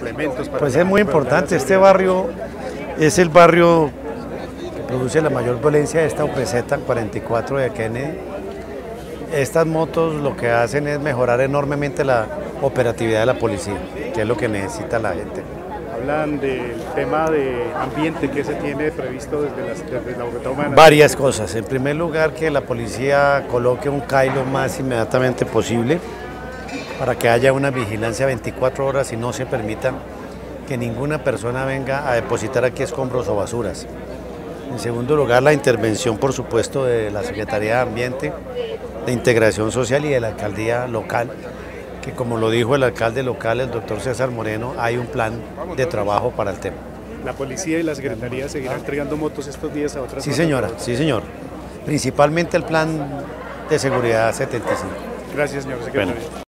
Para Pues es muy importante, este barrio es el barrio que produce la mayor violencia de esta UPZ 44 de Kennedy. Estas motos lo que hacen es mejorar enormemente la operatividad de la policía, que es lo que necesita la gente. Hablan del tema de ambiente que se tiene previsto desde, las, desde la Bogotá Humana. Varias cosas. En primer lugar, que la policía coloque un CAI lo más inmediatamente posible para que haya una vigilancia 24 horas y no se permita que ninguna persona venga a depositar aquí escombros o basuras. En segundo lugar, la intervención, por supuesto, de la Secretaría de Ambiente, de Integración Social y de la Alcaldía Local, que como lo dijo el alcalde local, el doctor César Moreno, hay un plan de trabajo para el tema. ¿La policía y la secretaría seguirán entregando motos estos días a otras Sí, señora, sí, señor. Principalmente el plan de seguridad 75. Gracias, señor secretario.